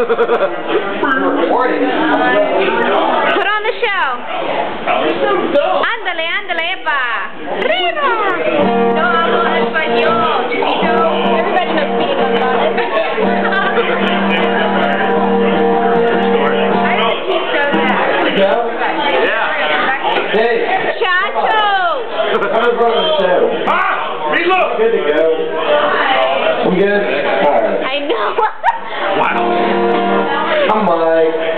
Recording. Put on the show. Ándale, ándale, epa. Arriba. No hablo español, chiquito. Everybody knows speaking on Yeah. Hey. Chacho. I'm the show. Ah! Reload! Good to go. I'm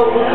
Gracias.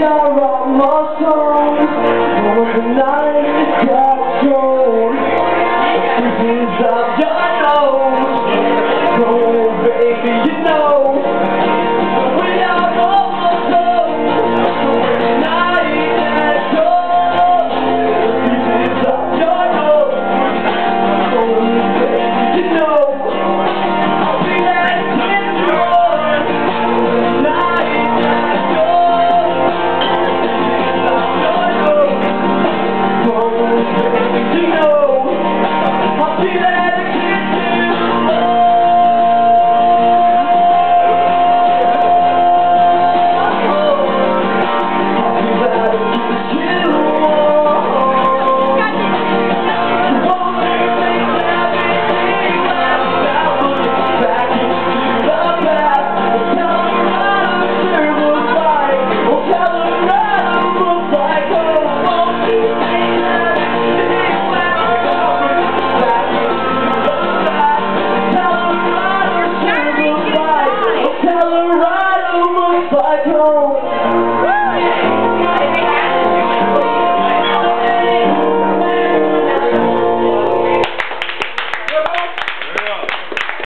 I write my songs, Chile!